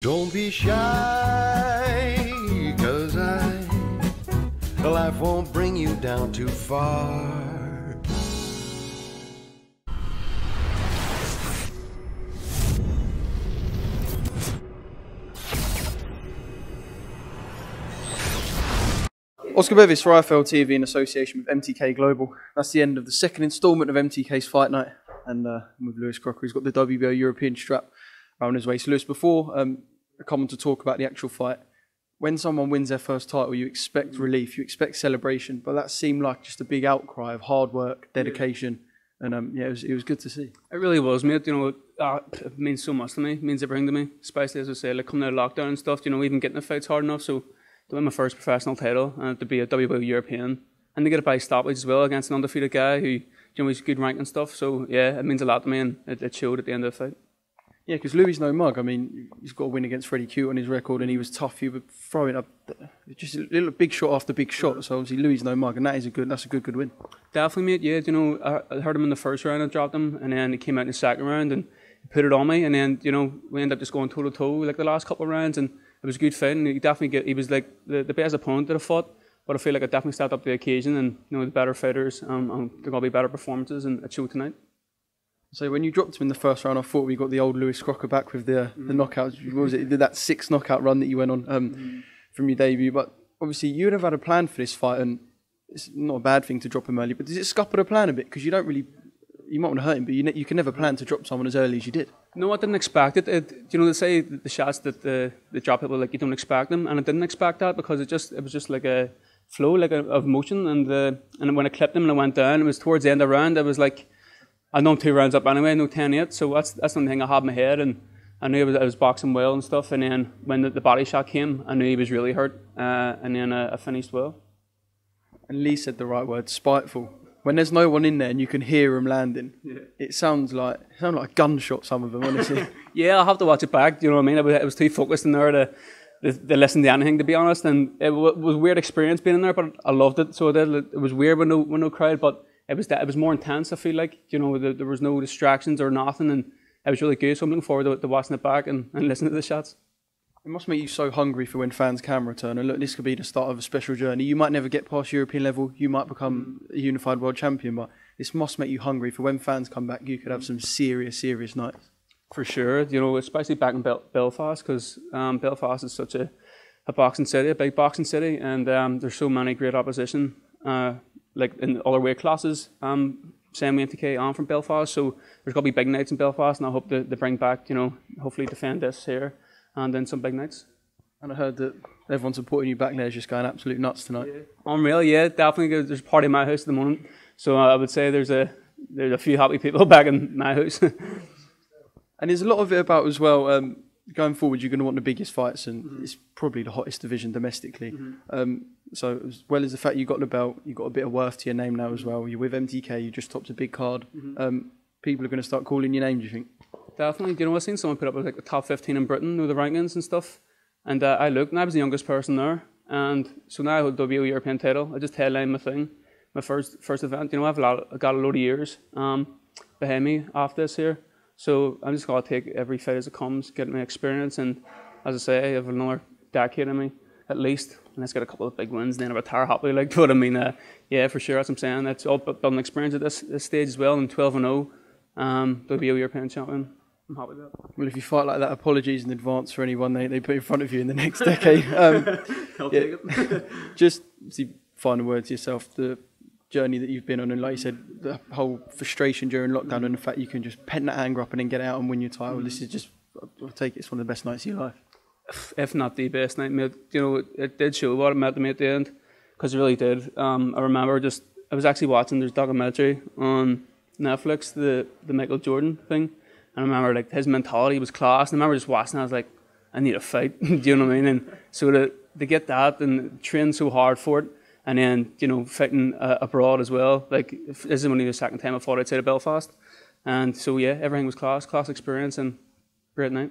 Don't be shy, cause I, life won't bring you down too far. Oscar Bevis for IFL TV in association with MTK Global. That's the end of the second instalment of MTK's Fight Night, and uh, with Lewis Crocker. He's got the WBO European strap around his waist. Lewis, before um, I come on to talk about the actual fight, when someone wins their first title, you expect relief, you expect celebration, but that seemed like just a big outcry of hard work, dedication, and um, yeah, it was, it was good to see. It really was, mate. You know, uh, it means so much to me. It means everything to me, especially as I say, like coming out of lockdown and stuff. You know, even getting the fights hard enough. So to win my first professional title and to be a WBO European and to get it by stoppage as well against an undefeated guy who you know he's good rank and stuff. So yeah, it means a lot to me, and it, it showed at the end of the fight. Yeah, because Louis no mug. I mean, he's got a win against Freddie Cute on his record, and he was tough. He was throwing up just a little big shot after big shot. So obviously Louis no mug, and that is a good. That's a good, good win. Definitely, mate. Yeah, you know, I, heard him in the first round. I dropped him, and then he came out in the second round and put it on me, and then you know we ended up just going toe to toe like the last couple of rounds, and it was a good fight. And he definitely get, he was like the, the best opponent that I fought. But I feel like I definitely stepped up the occasion, and you know the better fighters, um, and there gonna be better performances, and it showed tonight. So when you dropped him in the first round, I thought we got the old Lewis Crocker back with the the knockouts. What was it? Did that six knockout run that you went on um, from your debut. But obviously you would have had a plan for this fight, and it's not a bad thing to drop him early. But does it scupper the plan a bit? Because you don't really, you might want to hurt him, but you ne- you can never plan to drop someone as early as you did. No, I didn't expect it. it you know, they say the shots that the they drop people like you don't expect them, and I didn't expect that because it just it was just like a flow, like a, of motion, and uh, and when I clipped him and I went down, it was towards the end of the round. I was like, I know two rounds up anyway, no 10-8, so that's that's the only thing I had in my head, and I knew I was, I was boxing well and stuff. And then when the, the body shot came, I knew he was really hurt, uh, and then uh, I finished well. And Lee said the right word, spiteful. When there's no one in there and you can hear him landing, Yeah. it sounds like it sounds like a gunshot. Some of them, honestly. Yeah, I'll have to watch it back. You know what I mean? I was, I was too focused in there to, to, to listen to anything, to be honest. And it was a weird experience being in there, but I loved it. So I did. It was weird with no, with no crowd, but it was that, it was more intense. I feel like you know there, there was no distractions or nothing, and it was really good. So I'm looking forward to, to watching it back and, and listening to the shots. It must make you so hungry for when fans can return. And look, this could be the start of a special journey. You might never get past European level. You might become a unified world champion, but this must make you hungry for when fans come back. You could have some serious, serious nights. For sure, you know, especially back in Bel- Belfast, because um, Belfast is such a, a boxing city, a big boxing city, and um, there's so many great opposition, uh, like in other weight classes. Um, same MTK on from Belfast, so there's going to be big nights in Belfast, and I hope to, to bring back, you know, hopefully defend this here, and then some big nights. And I heard that everyone supporting you back there is just going absolute nuts tonight. Unreal, yeah, definitely. There's a party in my house at the moment, so I would say there's a there's a few happy people back in my house. And there's a lot of it about as well. Um, going forward, you're going to want the biggest fights, and it's probably the hottest division domestically. Um, so as well as the fact you got the belt, you got a bit of worth to your name now as well. You're with MTK. You just topped a big card. Um, people are going to start calling your name. Do you think? Definitely. You know, I've seen someone put up like the top 15 in Britain with the rankings and stuff. And uh, I looked, and I was the youngest person there. And so now I hold WO European title. I just headline my thing, my first first event. You know, I've a lot, I got a lot of years um, behind me off this here. So I'm just going to take every fight as it comes, get my experience. And as I say, I have another decade in me, at least. And let's get a couple of big wins, then I retire happily. Like, but I mean, uh, yeah, for sure, that's what I'm saying. That's all but building experience at this, this stage as well. And 12 and 0, um, WO European champion. I'm happy with that. Well, if you fight like that, apologies in advance for anyone they, they put in front of you in the next decade. Um, I'll Yeah. take it. just see, final word to yourself. The journey that you've been on, and like you said, the whole frustration during lockdown, and the fact you can just pen that anger up and then get out and win your title. This is just, I'll take it, it's one of the best nights of your life. If not the best night, mate. You know, it did show what it meant to me at the end, because it really did. Um, I remember just I was actually watching this documentary on Netflix, the the Michael Jordan thing, and I remember like his mentality was class. And I remember just watching, I was like, I need a fight. Do you know what I mean? And so to to get that and train so hard for it. And then, you know, fighting uh, abroad as well. Like, this is only the second time I fought outside of Belfast. And so, yeah, everything was class, class experience, and great night.